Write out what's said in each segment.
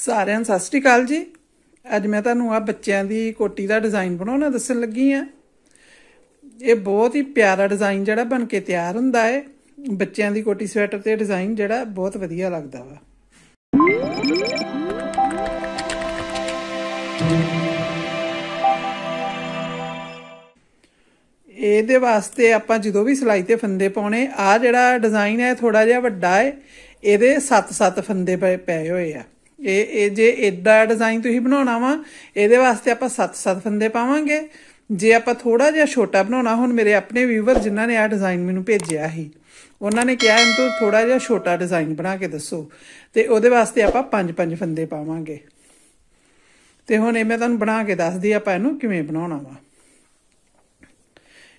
ਸਾਰਿਆਂ ਨੂੰ ਸਤਿ ਸ਼੍ਰੀ ਅਕਾਲ ਜੀ। ਅੱਜ ਮੈਂ ਤੁਹਾਨੂੰ ਆ ਬੱਚਿਆਂ ਦੀ ਕੋਟੀ ਦਾ ਡਿਜ਼ਾਈਨ ਬਣਾਉਣਾ ਦੱਸਣ ਲੱਗੀ ਆ ਇਹ ਬਹੁਤ ਹੀ ਪਿਆਰਾ ਡਿਜ਼ਾਈਨ ਜਿਹੜਾ ਬਣ ਕੇ ਤਿਆਰ ਹੁੰਦਾ ਹੈ। ਬੱਚਿਆਂ ਦੀ ਕੋਟੀ ਸਵੈਟਰ ਤੇ ਡਿਜ਼ਾਈਨ ਜਿਹੜਾ ਬਹੁਤ ਵਧੀਆ ਲੱਗਦਾ ਵਾ। ਇਹਦੇ ਵਾਸਤੇ ਆਪਾਂ ਜਦੋਂ ਵੀ ਸਿਲਾਈ ਤੇ ਫੰਦੇ ਪਾਉਣੇ ਆ ਜਿਹੜਾ ਡਿਜ਼ਾਈਨ ਹੈ ਥੋੜਾ ਜਿਹਾ ਵੱਡਾ ਹੈ। ਇਹਦੇ 7-7 ਫੰਦੇ ਪਏ ਹੋਏ ਆ। ਇਹ ਇਹ ਜੇ ਐਡਾ ਡਿਜ਼ਾਈਨ ਤੁਸੀਂ ਬਣਾਉਣਾ ਵਾ, ਇਹਦੇ ਵਾਸਤੇ ਆਪਾਂ 7-7 ਫੰਦੇ ਪਾਵਾਂਗੇ। ਜੇ ਆਪਾਂ ਥੋੜਾ ਜਿਹਾ ਛੋਟਾ ਬਣਾਉਣਾ, ਹੁਣ ਮੇਰੇ ਆਪਣੇ ਵੀਵਰ ਜਿਨ੍ਹਾਂ ਨੇ ਆ ਡਿਜ਼ਾਈਨ ਮੈਨੂੰ ਭੇਜਿਆ ਸੀ, ਉਹਨਾਂ ਨੇ ਕਿਹਾ ਇਹਨੂੰ ਤੋਂ ਥੋੜਾ ਜਿਹਾ ਛੋਟਾ ਡਿਜ਼ਾਈਨ ਬਣਾ ਕੇ ਦੱਸੋ। ਤੇ ਉਹਦੇ ਵਾਸਤੇ ਆਪਾਂ 5-5 ਫੰਦੇ ਪਾਵਾਂਗੇ। ਤੇ ਹੁਣ ਇਹ ਮੈਂ ਤੁਹਾਨੂੰ ਬਣਾ ਕੇ ਦੱਸਦੀ ਆਪਾਂ ਇਹਨੂੰ ਕਿਵੇਂ ਬਣਾਉਣਾ ਵਾ।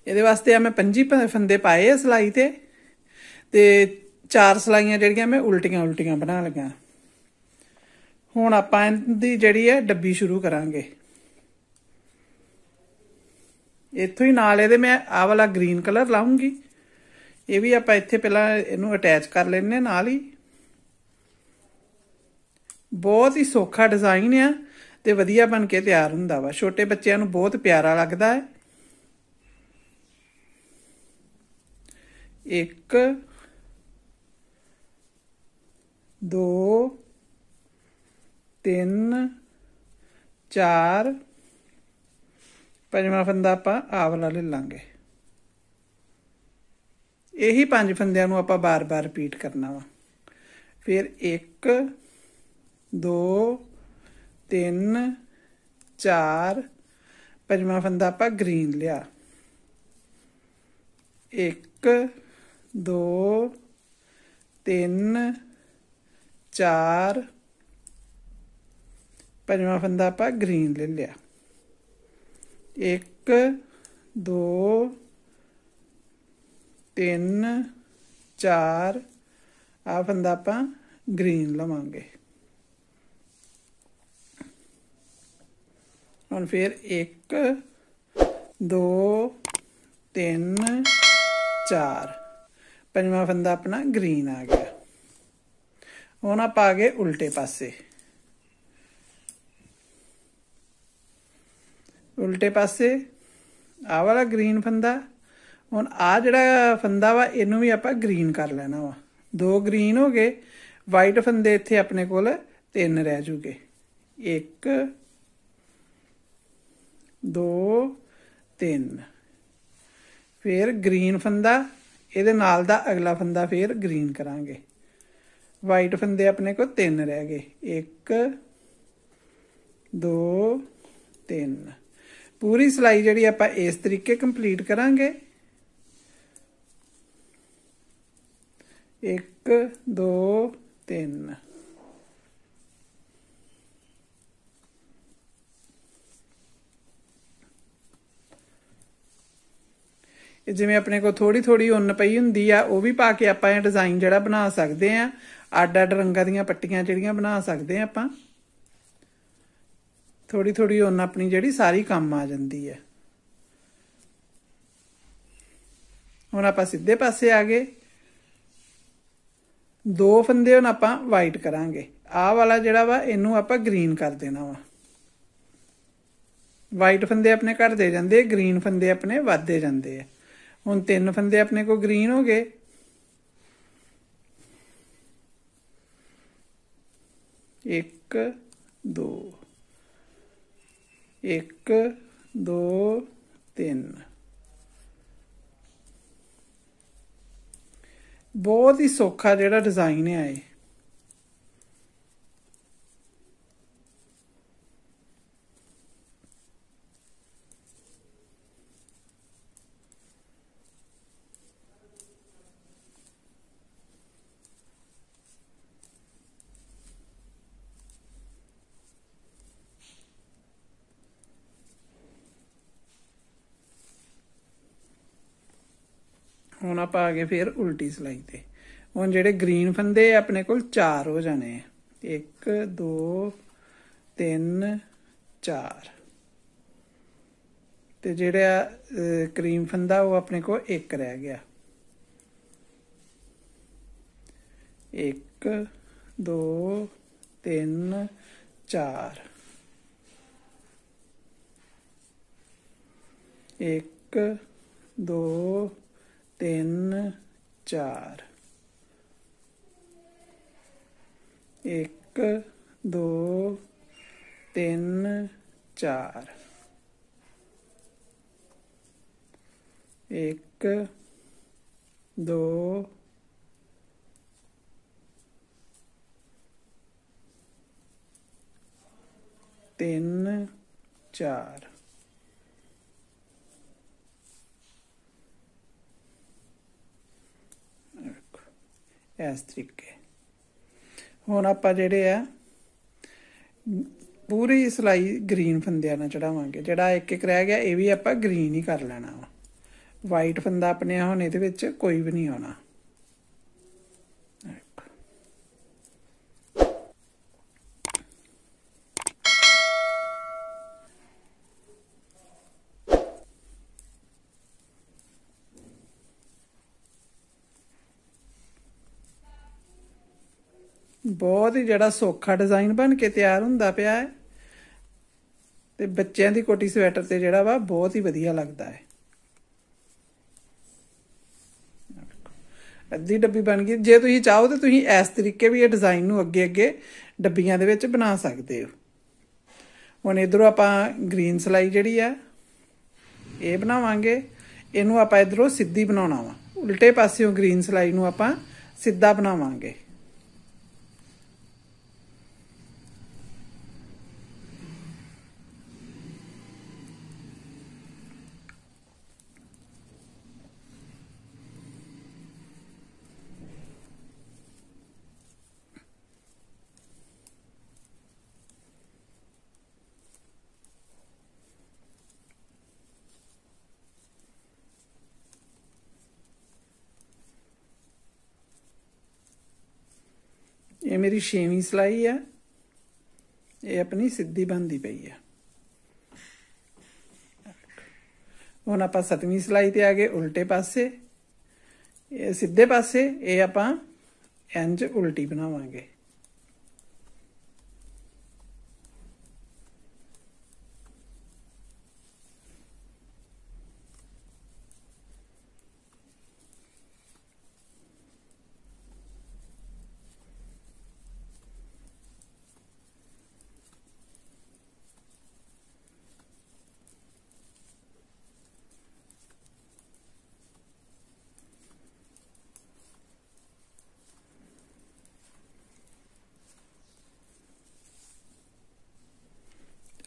ਇਹਦੇ ਵਾਸਤੇ ਆ ਮੈਂ 25 ਫੰਦੇ ਪਾਏ ਆ ਸਲਾਈ ਤੇ ਤੇ ਚਾਰ ਸਲਾਈਆਂ ਜਿਹੜੀਆਂ ਮੈਂ ਉਲਟੀਆਂ ਉਲਟੀਆਂ ਬਣਾ ਲਗਾ ਹੁਣ ਆਪਾਂ ਇਹਦੀ ਜਿਹੜੀ ਹੈ ਡੱਬੀ ਸ਼ੁਰੂ ਕਰਾਂਗੇ। ਇੱਥੋਂ ਹੀ ਨਾਲ ਇਹਦੇ ਮੈਂ ਆਹ ਵਾਲਾ ਗ੍ਰੀਨ ਕਲਰ ਲਾਉਂਗੀ। ਇਹ ਵੀ ਆਪਾਂ ਇੱਥੇ ਪਹਿਲਾਂ ਇਹਨੂੰ ਅਟੈਚ ਕਰ ਲੈਣੇ ਨਾਲ ਹੀ। ਬਹੁਤ ਹੀ ਸੌਖਾ ਡਿਜ਼ਾਈਨ ਆ ਤੇ ਵਧੀਆ ਬਣ ਕੇ ਤਿਆਰ ਹੁੰਦਾ ਵਾ। ਛੋਟੇ ਬੱਚਿਆਂ ਨੂੰ ਬਹੁਤ ਪਿਆਰਾ ਲੱਗਦਾ ਹੈ। ਇੱਕ, ਦੋ ਤਿੰਨ, ਚਾਰ, ਪੰਜਵਾਂ ਫੰਦਾ ਆਪਾਂ ਆਵਲਾ ਲੈ ਲਾਂਗੇ। ਇਹੀ ਪੰਜ ਫੰਦਿਆਂ ਨੂੰ ਆਪਾਂ ਬਾਰ-ਬਾਰ ਰਿਪੀਟ ਕਰਨਾ ਵਾ। ਫਿਰ 1 2 3 4 ਪੰਜਵਾਂ ਫੰਦਾ ਆਪਾਂ ਗ੍ਰੀਨ ਲਿਆ। 1 2 3 4 ਪੰਜਵਾਂ ਫੰਦਾ ਆਪਾਂ ਗ੍ਰੀਨ ਲੈ ਲਿਆ। 1 2 3 4 ਆ ਫੰਦਾ ਆਪਾਂ ਗ੍ਰੀਨ ਲਵਾਂਗੇ। ਹੁਣ ਫਿਰ 1 2 3 4 ਪੰਜਵਾਂ ਫੰਦਾ ਆਪਣਾ ਗ੍ਰੀਨ ਆ ਗਿਆ। ਹੁਣ ਆਪਾਂ ਆ ਗਏ ਉਲਟੇ ਪਾਸੇ। ਉਲਟੇ ਪਾਸੇ ਆ ਵਾਲਾ ਗ੍ਰੀਨ ਫੰਦਾ, ਹੁਣ ਆ ਜਿਹੜਾ ਫੰਦਾ ਵਾ, ਇਹਨੂੰ ਵੀ ਆਪਾਂ ਗ੍ਰੀਨ ਕਰ ਲੈਣਾ ਵਾ। ਦੋ ਗ੍ਰੀਨ ਹੋ ਗਏ ਵਾਈਟ ਫੰਦੇ ਇੱਥੇ ਆਪਣੇ ਕੋਲ ਤਿੰਨ ਰਹਿ ਜੂਗੇ। 1 2 3 ਫਿਰ ਗ੍ਰੀਨ ਫੰਦਾ, ਇਹਦੇ ਨਾਲ ਦਾ ਅਗਲਾ ਫੰਦਾ ਫਿਰ ਗ੍ਰੀਨ ਕਰਾਂਗੇ। ਵਾਈਟ ਫੰਦੇ ਆਪਣੇ ਕੋਲ ਤਿੰਨ ਰਹਿ ਗਏ। 1 2 3 ਪੂਰੀ ਸਲਾਈ ਜਿਹੜੀ ਆਪਾਂ ਇਸ ਤਰੀਕੇ ਕੰਪਲੀਟ ਕਰਾਂਗੇ। 1 2 3 ਜਿਵੇਂ ਆਪਣੇ ਕੋਲ ਥੋੜੀ ਥੋੜੀ ਉੱਨ ਪਈ ਹੁੰਦੀ ਆ, ਉਹ ਵੀ ਪਾ ਕੇ ਆਪਾਂ ਇਹ ਡਿਜ਼ਾਈਨ ਜਿਹੜਾ ਬਣਾ ਸਕਦੇ ਆ ਅੱਡ ਅੱਡ ਰੰਗਾਂ ਦੀਆਂ ਪੱਟੀਆਂ ਜਿਹੜੀਆਂ ਬਣਾ ਸਕਦੇ ਆ ਆਪਾਂ। ਥੋੜੀ ਥੋੜੀ ਉੱਨ ਆਪਣੀ ਜਿਹੜੀ ਸਾਰੀ ਕੰਮ ਆ ਜਾਂਦੀ ਹੈ। ਹੁਣ ਆਪਾਂ ਸਿੱਧੇ ਪਾਸੇ ਆ ਗਏ। ਦੋ ਫੰਦੇ ਹੁਣ ਆਪਾਂ ਵਾਈਟ ਕਰਾਂਗੇ। ਆਹ ਵਾਲਾ ਜਿਹੜਾ ਵਾ, ਇਹਨੂੰ ਆਪਾਂ ਗ੍ਰੀਨ ਕਰ ਦੇਣਾ ਵਾ। ਵਾਈਟ ਫੰਦੇ ਆਪਣੇ ਘਟਦੇ ਜਾਂਦੇ ਗ੍ਰੀਨ ਫੰਦੇ ਆਪਣੇ ਵੱਧਦੇ ਜਾਂਦੇ ਆ। ਹੁਣ ਤਿੰਨ ਫੰਦੇ ਆਪਣੇ ਕੋ ਗ੍ਰੀਨ ਹੋ ਗਏ। ਇੱਕ, ਦੋ ਇੱਕ ਦੋ ਤਿੰਨ। ਬਹੁਤ ਹੀ ਸੌਖਾ ਜਿਹੜਾ ਡਿਜ਼ਾਈਨ ਹੈ ਇਹ। ਹੁਣ ਆਪਾਂ ਆ ਗਏ ਫਿਰ ਉਲਟੀ ਸਿਲਾਈ ਤੇ। ਹੁਣ ਜਿਹੜੇ ਗ੍ਰੀਨ ਫੰਦੇ ਆਪਣੇ ਕੋਲ 4 ਹੋ ਜਾਣੇ ਆ। 1 2 3 4 ਤੇ ਜਿਹੜਾ ਕਰੀਮ ਫੰਦਾ, ਉਹ ਆਪਣੇ ਕੋਲ ਇੱਕ ਰਹਿ ਗਿਆ। 1 2 3 4 1 2 3 4 1 2 3 4 ਇੱਕ ਦੋ ਤਿੰਨ ਚਾਰ। ਇਸ ਤਰੀਕੇ। ਹੁਣ ਆਪਾਂ ਜਿਹੜੇ ਆ, ਪੂਰੀ ਸਲਾਈ ਗ੍ਰੀਨ ਫੰਦਿਆਂ ਨਾਲ ਚੜਾਵਾਂਗੇ। ਜਿਹੜਾ ਇੱਕ ਇੱਕ ਰਹਿ ਗਿਆ, ਇਹ ਵੀ ਆਪਾਂ ਗ੍ਰੀਨ ਹੀ ਕਰ ਲੈਣਾ ਵਾ। ਵਾਈਟ ਫੰਦਾ ਆਪਣੇ ਹੁਣ, ਇਹਦੇ ਵਿੱਚ ਕੋਈ ਵੀ ਨਹੀਂ ਆਉਣਾ। ਬਹੁਤ ਹੀ ਜਿਹੜਾ ਸੌਖਾ ਡਿਜ਼ਾਈਨ ਬਣ ਕੇ ਤਿਆਰ ਹੁੰਦਾ ਪਿਆ ਹੈ। ਤੇ ਬੱਚਿਆਂ ਦੀ ਕੋਟੀ ਸਵੈਟਰ ਤੇ ਜਿਹੜਾ ਵਾ ਬਹੁਤ ਹੀ ਵਧੀਆ ਲੱਗਦਾ ਹੈ। ਅੱਧੀ ਡੱਬੀ ਬਣ ਗਈ। ਜੇ ਤੁਸੀਂ ਚਾਹੋ ਤਾਂ ਤੁਸੀਂ ਇਸ ਤਰੀਕੇ ਵੀ ਇਹ ਡਿਜ਼ਾਈਨ ਨੂੰ ਅੱਗੇ ਅੱਗੇ ਡੱਬੀਆਂ ਦੇ ਵਿੱਚ ਬਣਾ ਸਕਦੇ ਹੋ। ਹੁਣ ਇਧਰੋਂ ਆਪਾਂ ਗ੍ਰੀਨ ਸਲਾਈ ਜਿਹੜੀ ਆ, ਇਹ ਬਣਾਵਾਂਗੇ। ਇਹਨੂੰ ਆਪਾਂ ਇਧਰੋਂ ਸਿੱਧੀ ਬਣਾਉਣਾ ਵਾ। ਉਲਟੇ ਪਾਸਿਓਂ ਗ੍ਰੀਨ ਸਲਾਈ ਨੂੰ ਆਪਾਂ ਸਿੱਧਾ ਬਣਾਵਾਂਗੇ। ਇਹ ਮੇਰੀ ਛੇਵੀਂ ਸਲਾਈ ਆ। ਇਹ ਆਪਣੀ ਸਿੱਧੀ ਬੰਦੀ ਪਈ ਆ। ਹੁਣ ਆਪਾਂ ਸਤਵੀਂ ਸਲਾਈ ਤੇ ਆ ਗਏ ਉਲਟੇ ਪਾਸੇ। ਇਹ ਸਿੱਧੇ ਪਾਸੇ, ਇਹ ਆਪਾਂ ਇੰਜ ਉਲਟੀ ਬਣਾਵਾਂਗੇ।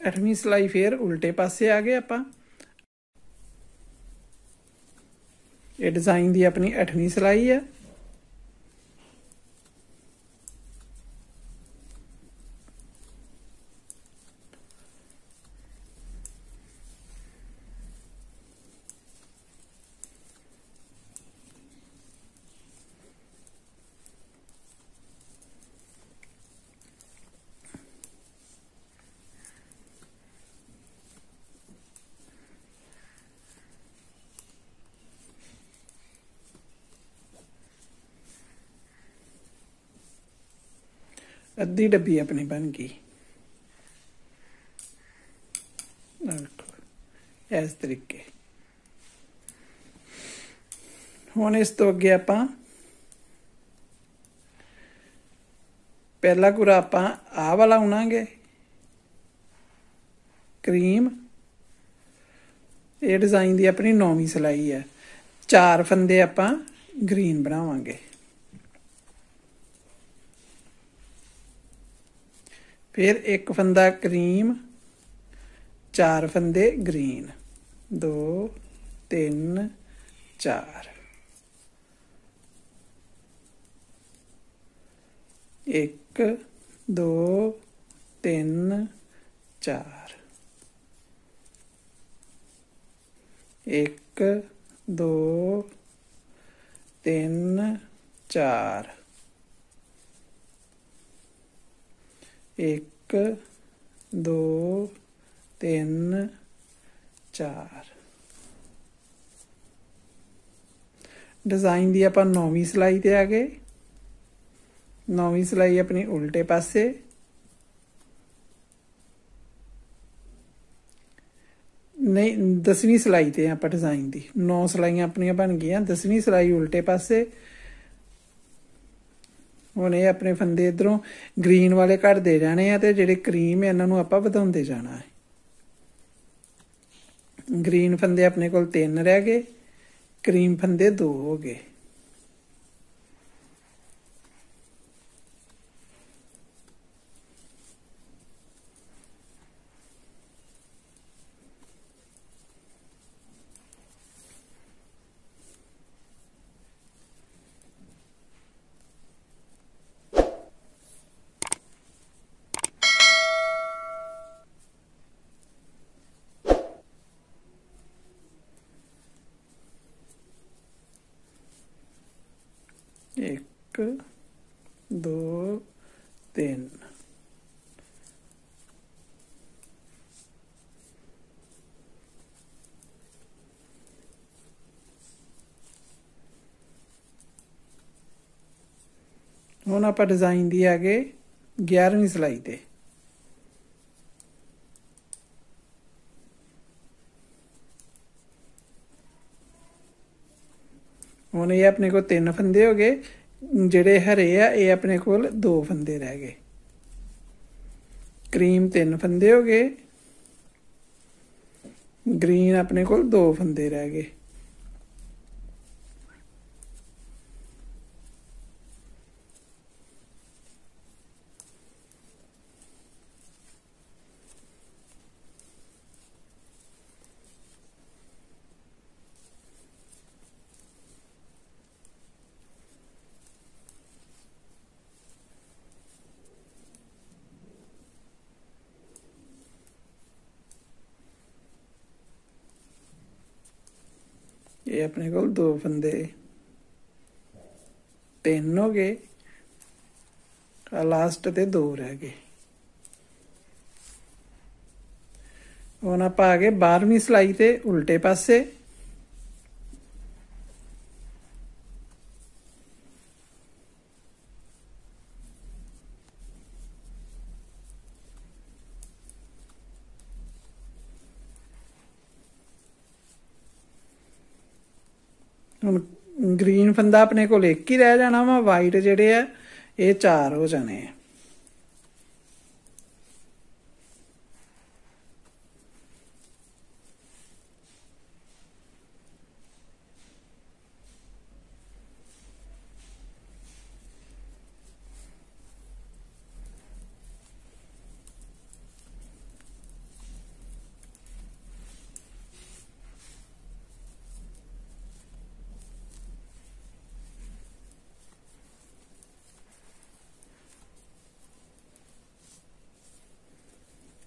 ਅੱਠਵੀਂ ਸਲਾਈ ਫੇਰ ਉਲਟੇ ਪਾਸੇ ਆ ਗਏ ਆਪਾਂ। ਇਹ ਡਿਜ਼ਾਈਨ ਦੀ ਆਪਣੀ ਅੱਠਵੀਂ ਸਲਾਈ ਹੈ। ਅੱਧੀ ਡੱਬੀ ਆਪਣੀ ਬਣ ਗਈ। ਇਸ ਤਰੀਕੇ। ਹੁਣ ਇਸ ਤੋਂ ਅੱਗੇ ਆਪਾਂ ਪਹਿਲਾ ਕੁਰਾ ਆਪਾਂ ਆ ਵਾਲਾ ਉਣਾਂਗੇ। ਕਰੀਮ। ਇਹ ਡਿਜ਼ਾਈਨ ਦੀ ਆਪਣੀ ਨੌਵੀਂ ਸਲਾਈ ਹੈ। ਚਾਰ ਫੰਦੇ ਆਪਾਂ ਗ੍ਰੀਨ ਬਣਾਵਾਂਗੇ। ਫਿਰ ਇੱਕ ਫੰਦਾ ਕਰੀਮ, ਚਾਰ ਫੰਦੇ ਗ੍ਰੀਨ। 2 3 4 ਇੱਕ, ਦੋ, ਤਿੰਨ, ਚਾਰ। ਇੱਕ, ਦੋ, ਤਿੰਨ, ਚਾਰ। 1 2 3 4 ਡਿਜ਼ਾਈਨ ਦੀ ਆਪਾਂ 9ਵੀਂ ਸਲਾਈ ਤੇ ਆ ਗਏ। 9ਵੀਂ ਸਲਾਈ ਆਪਣੀ ਉਲਟੇ ਪਾਸੇ। ਨਹੀਂ 10ਵੀਂ ਸਲਾਈ ਤੇ ਆਪਾਂ ਡਿਜ਼ਾਈਨ ਦੀ। 9 ਸਲਾਈਆਂ ਆਪਣੀਆਂ ਬਣ ਗਈਆਂ। 10ਵੀਂ ਸਲਾਈ ਉਲਟੇ ਪਾਸੇ। ਹੁਣ ਇਹ ਆਪਣੇ ਫੰਦੇ ਇਧਰੋਂ ਗ੍ਰੀਨ ਵਾਲੇ ਕੱਢਦੇ ਜਾਣੇ ਆ ਤੇ ਜਿਹੜੇ ਕਰੀਮ ਹੈ ਇਹਨਾਂ ਨੂੰ ਆਪਾਂ ਵਧਾਉਂਦੇ ਜਾਣਾ ਹੈ। ਗ੍ਰੀਨ ਫੰਦੇ ਆਪਣੇ ਕੋਲ ਤਿੰਨ ਰਹਿ ਗਏ, ਕਰੀਮ ਫੰਦੇ ਦੋ ਹੋ ਗਏ। ਇੱਕ ਦੋ ਤਿੰਨ ਹੁਣ ਆਪਾਂ ਡਿਜ਼ਾਈਨ ਦੀ ਆ ਗਏ 11ਵੀਂ ਸਲਾਈ ਤੇ। ਹੁਣ ਇਹ ਆਪਣੇ ਕੋਲ ਤਿੰਨ ਫੰਦੇ ਹੋ ਗਏ। ਜਿਹੜੇ ਹਰੇ ਆ, ਇਹ ਆਪਣੇ ਕੋਲ ਦੋ ਫੰਦੇ ਰਹਿ ਗਏ। ਕਰੀਮ ਤਿੰਨ ਫੰਦੇ ਹੋ ਗਏ। ਗ੍ਰੀਨ ਆਪਣੇ ਕੋਲ ਦੋ ਫੰਦੇ ਰਹਿ ਗਏ। ਇਹ ਆਪਣੇ ਕੋਲ ਦੋ ਬੰਦੇ ਤਿੰਨ ਹੋ ਗਏ ਆ ਲਾਸਟ ਤੇ ਦੋ ਰਹਿ ਗਏ। ਹੁਣ ਆਪਾਂ ਆ ਗਏ 12ਵੀਂ ਸਲਾਈ ਤੇ ਉਲਟੇ ਪਾਸੇ। ਗ੍ਰੀਨ ਫੰਦਾ ਆਪਣੇ ਕੋਲ ਇੱਕ ਹੀ ਰਹਿ ਜਾਣਾ ਵਾ ਵਾਈਟ ਜਿਹੜੇ ਆ, ਇਹ ਚਾਰ ਹੋ ਜਾਣੇ ਆ।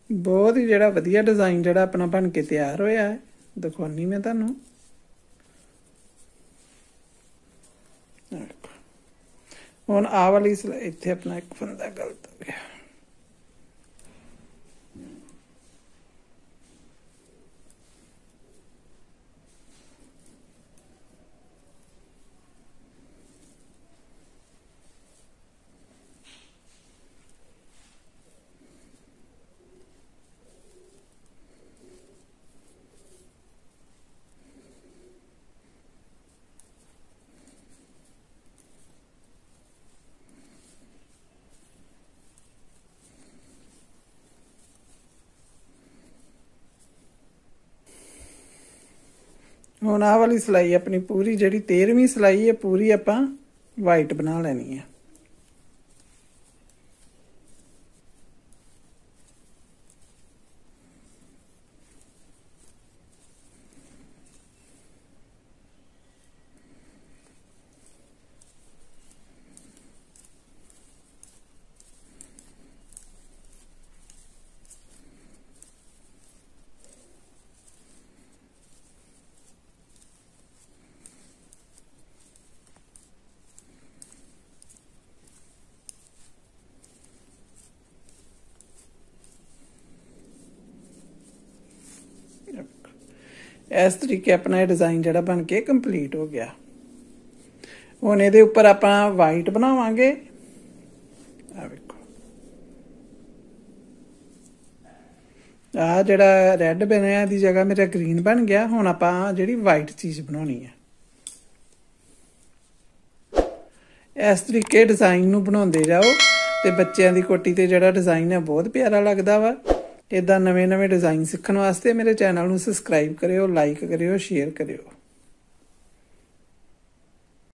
ਬਹੁਤ ਹੀ ਜਿਹੜਾ ਵਧੀਆ ਡਿਜ਼ਾਈਨ ਜਿਹੜਾ ਆਪਣਾ ਬਣ ਕੇ ਤਿਆਰ ਹੋਇਆ ਹੈ। ਦਿਖਾਉਣੀ ਮੈਂ ਤੁਹਾਨੂੰ। ਹੁਣ ਆ ਵਾਲੀ ਸਲਾ- ਇੱਥੇ ਆਪਣਾ ਇੱਕ ਫੰਦਾ ਗਲਤ ਹੋ ਗਿਆ ਹੁਣ ਆਹ ਵਾਲੀ ਸਲਾਈ ਆਪਣੀ ਪੂਰੀ, ਜਿਹੜੀ 13ਵੀਂ ਸਲਾਈ ਹੈ, ਪੂਰੀ ਆਪਾਂ ਵਾਈਟ ਬਣਾ ਲੈਣੀ ਹੈ। ਇਸ ਤਰੀਕੇ ਆਪਣਾ ਇਹ ਡਿਜ਼ਾਈਨ ਜਿਹੜਾ ਬਣ ਕੇ ਕੰਪਲੀਟ ਹੋ ਗਿਆ। ਹੁਣ ਇਹਦੇ ਉੱਪਰ ਆਪਾਂ ਵਾਈਟ ਬਣਾਵਾਂਗੇ। ਆ ਵੇਖੋ। ਆ ਜਿਹੜਾ ਰੈੱਡ ਬਣਿਆ ਦੀ ਜਗ੍ਹਾ ਮੇਰਾ ਗ੍ਰੀਨ ਬਣ ਗਿਆ। ਹੁਣ ਆਪਾਂ ਜਿਹੜੀ ਵਾਈਟ ਚੀਜ਼ ਬਣਾਉਣੀ ਹੈ। ਇਸ ਤਰੀਕੇ ਡਿਜ਼ਾਈਨ ਨੂੰ ਬਣਾਉਂਦੇ ਜਾਓ ਤੇ ਬੱਚਿਆਂ ਦੀ ਕੋਟੀ ਤੇ ਜਿਹੜਾ ਡਿਜ਼ਾਈਨ ਹੈ ਬਹੁਤ ਪਿਆਰਾ ਲੱਗਦਾ ਵਾ। ਇਦਾਂ ਨਵੇਂ-ਨਵੇਂ ਡਿਜ਼ਾਈਨ ਸਿੱਖਣ ਵਾਸਤੇ ਮੇਰੇ ਚੈਨਲ ਨੂੰ ਸਬਸਕ੍ਰਾਈਬ ਕਰਿਓ ਲਾਈਕ ਕਰਿਓ ਸ਼ੇਅਰ ਕਰਿਓ।